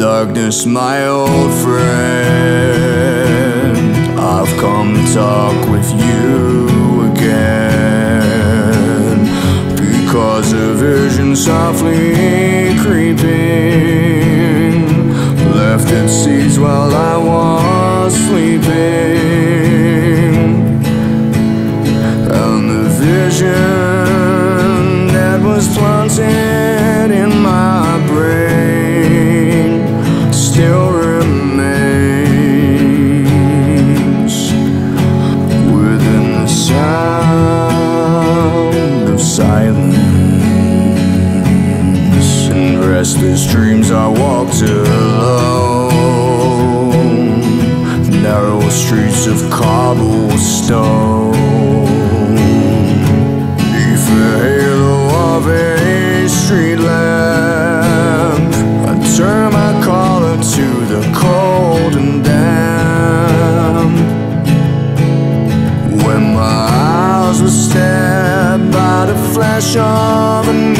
darkness, my old friend. I've come to talk with you again because a vision softly creeping left its seeds while I was sleeping, restless dreams, I walked alone, narrow streets of cobblestone. Beneath the halo of a street lamp, I turn my collar to the cold and damp. When my eyes were stabbed by the flash of a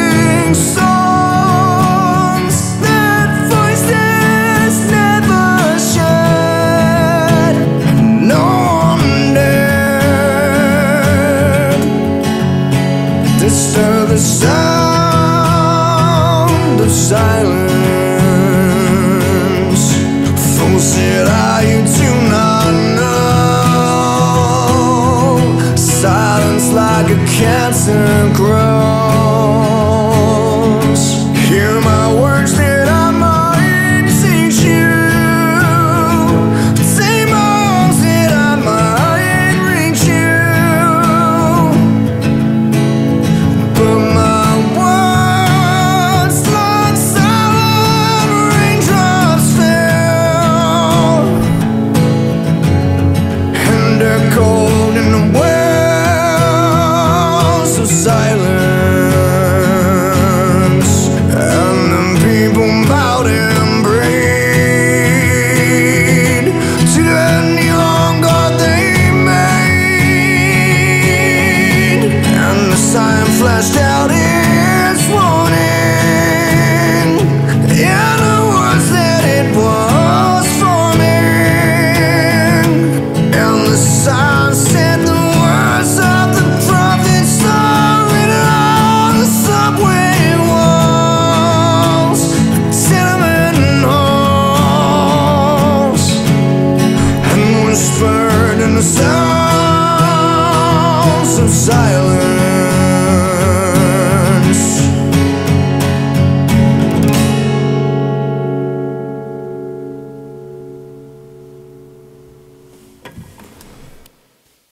like a cancer grows. Silence sounds of silence